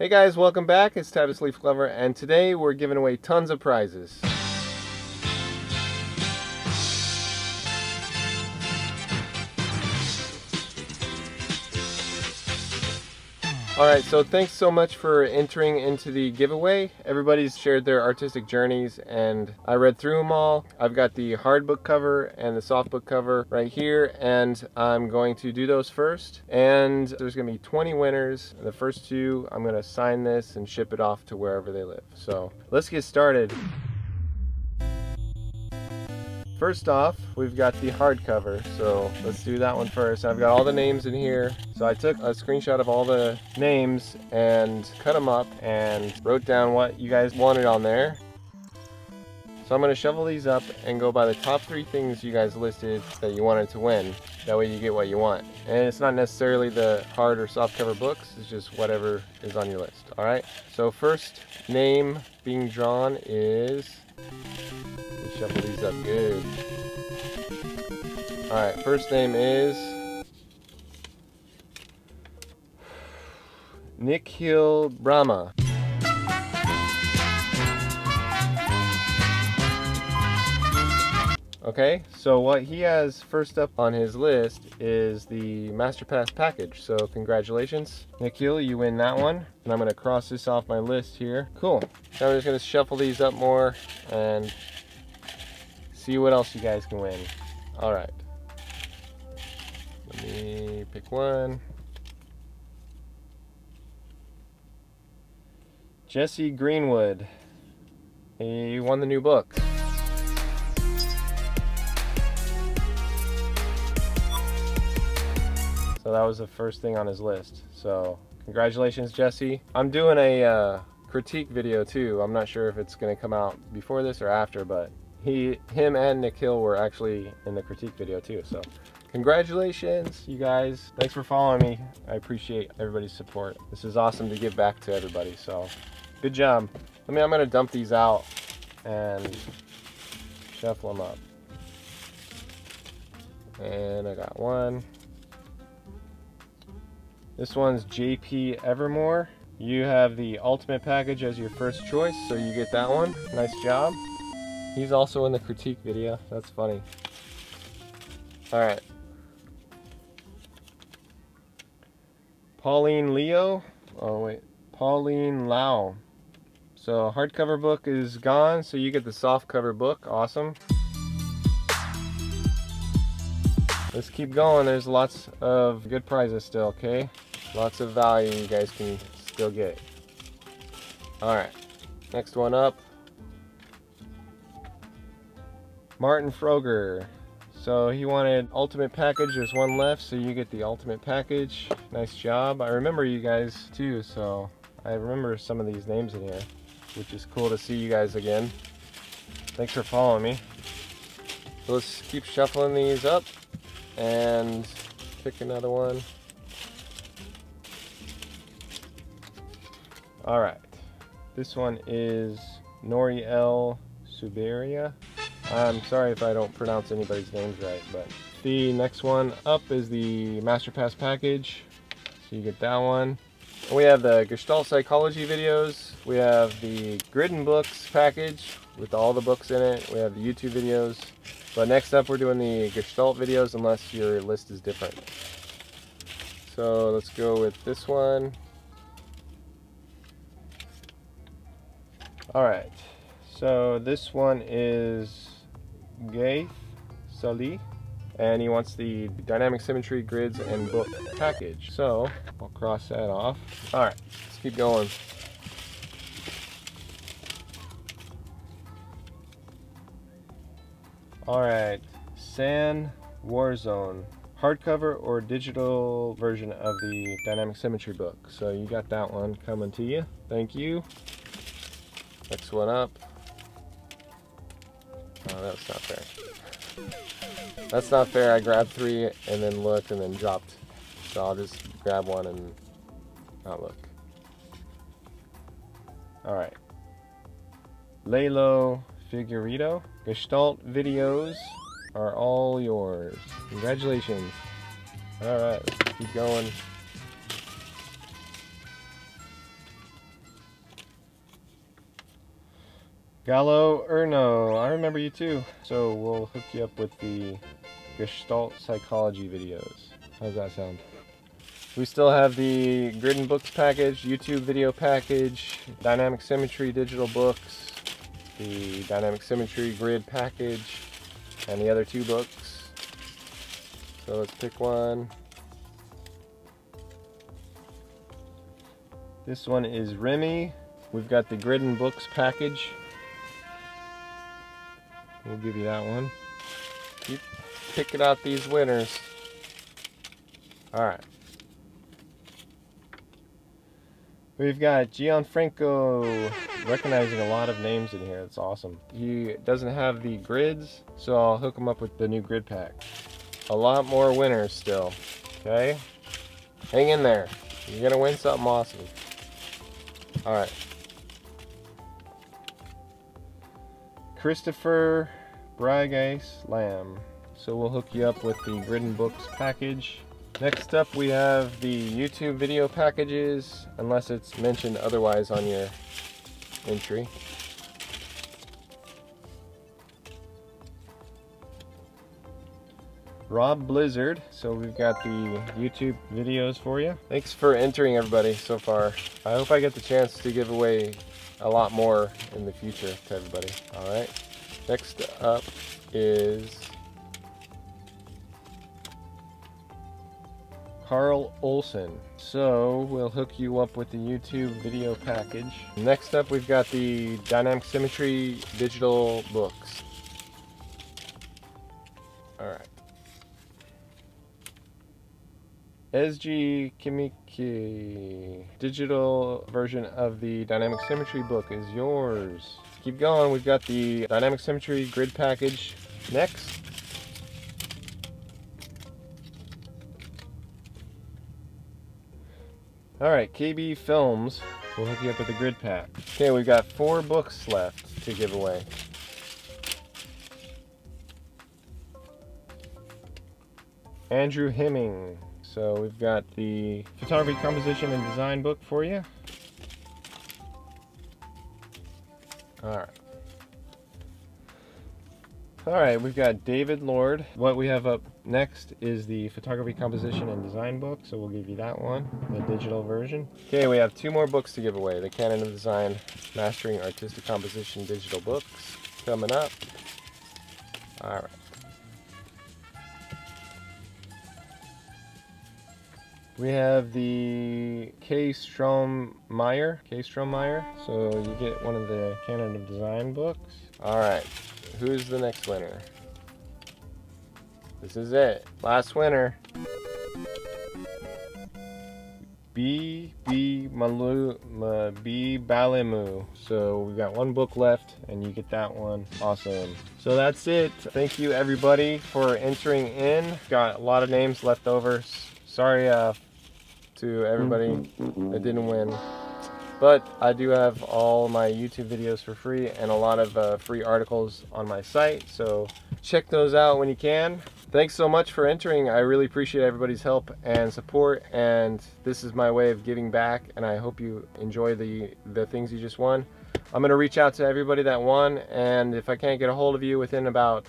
Hey guys, welcome back. It's Tavis Leaf Glover, and today we're giving away tons of prizes. Alright, so thanks so much for entering into the giveaway. Everybody's shared their artistic journeys and I read through them all. I've got the hard book cover and the soft book cover right here and I'm going to do those first. And there's going to be 20 winners. The first two, I'm going to sign this and ship it off to wherever they live. So let's get started. First off, we've got the hardcover, so let's do that one first. I've got all the names in here. So I took a screenshot of all the names and cut them up and wrote down what you guys wanted on there. So I'm to shovel these up and go by the top three things you guys listed that you wanted to win. That way you get what you want. And it's not necessarily the hard or soft cover books, it's just whatever is on your list. Alright, so first name being drawn is shuffle these up good. Alright, first name is Nikhil Brahma. Okay, so what he has first up on his list is the Master Pass package. So congratulations, Nikhil, you win that one. And I'm gonna cross this off my list here. Cool. Now I'm just gonna shuffle these up more and see what else you guys can win. All right. Let me pick one. Jesse Greenwood. He won the new book. So that was the first thing on his list. So congratulations, Jesse. I'm doing a uh, critique video too. I'm not sure if it's to come out before this or after, but he, him and Nikhil were actually in the critique video too. So congratulations, you guys. Thanks for following me. I appreciate everybody's support. This is awesome to give back to everybody. So good job. I mean, I'm going to dump these out and shuffle them up. And I got one. This one's JP Evermore. You have the ultimate package as your first choice, so you get that one. Nice job. He's also in the critique video. That's funny. Alright. Pauline Leo. Oh, wait. Pauline Lau. So, hardcover book is gone, so you get the soft cover book. Awesome. Let's keep going. There's lots of good prizes still, okay? Lots of value you guys can still get. Alright. Next one up. Martin Froger. So he wanted ultimate package. There's one left, so you get the ultimate package. Nice job. I remember you guys too, so I remember some of these names in here, which is cool to see you guys again. Thanks for following me. So let's keep shuffling these up and pick another one. All right, this one is Noriel Suberia. I'm sorry if I don't pronounce anybody's names right, but the next one up is the Master Pass package. So you get that one. we have the Gestalt Psychology videos. We have the Grid and Books package with all the books in it. We have the YouTube videos. But next up we're doing the Gestalt videos unless your list is different. So let's go with this one. Alright, so this one is Gaith Sali and he wants the dynamic symmetry grids and book package. So I'll cross that off. All right, let's keep going. All right, San Warzone. Hardcover or digital version of the dynamic symmetry book. So you got that one coming to you. Thank you. Next one up. Oh, that's not fair. That's not fair. I grabbed three and then looked and then dropped. So I'll just grab one and not look. Alright. Lalo Figurito. Gestalt videos are all yours. Congratulations. Alright, keep going. Gallo Erno, I remember you too. So we'll hook you up with the Gestalt Psychology videos. How's that sound? We still have the Grid and Books package, YouTube video package, Dynamic Symmetry digital books, the Dynamic Symmetry grid package, and the other two books. So let's pick one. This one is Remy. We've got the Grid and Books package. We'll give you that one. Keep picking out these winners. Alright. We've got Gianfranco recognizing a lot of names in here. That's awesome. He doesn't have the grids, so I'll hook him up with the new grid pack. A lot more winners still. Okay? Hang in there. You're going to win something awesome. Alright. Christopher Bragais Lamb. So we'll hook you up with the Grid Books package. Next up we have the YouTube video packages, unless it's mentioned otherwise on your entry. Rob Blizzard, so we've got the YouTube videos for you. Thanks for entering everybody so far. I hope I get the chance to give away a lot more in the future to everybody. Alright, next up is Carl Olson. So we'll hook you up with the YouTube video package. Next up we've got the Dynamic Symmetry digital books. Alright. SG Kimiki digital version of the Dynamic Symmetry book is yours. Keep going, we've got the Dynamic Symmetry grid package next. Alright, KB Films will hook you up with a grid pack. Okay, we've got four books left to give away. Andrew Hemming. So we've got the photography composition and design book for you. Alright. Alright, we've got David Lord. What we have up next is the photography composition and design book, so we'll give you that one, the digital version. Okay, we have two more books to give away. The Canon of Design Mastering Artistic Composition digital books coming up. Alright. We have the K. Strohmeyer, K. Strohmeyer. So you get one of the Canon of Design books. Alright, who's the next winner? This is it. Last winner. B. B. Malu, Ma, B. Balimu. So we got one book left and you get that one. Awesome. So that's it. Thank you everybody for entering in. Got a lot of names left over. Sorry uh, to everybody that didn't win. But I do have all my YouTube videos for free and a lot of uh, free articles on my site. So check those out when you can. Thanks so much for entering. I really appreciate everybody's help and support. And this is my way of giving back. And I hope you enjoy the, the things you just won. I'm going to reach out to everybody that won. And if I can't get a hold of you within about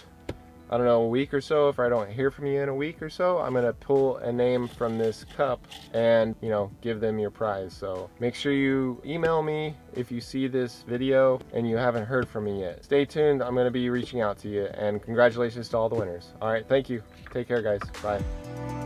I don't know, a week or so, if I don't hear from you in a week or so, I'm gonna pull a name from this cup and, you know, give them your prize. So make sure you email me if you see this video and you haven't heard from me yet. Stay tuned, I'm gonna be reaching out to you and congratulations to all the winners. All right, thank you. Take care guys, bye.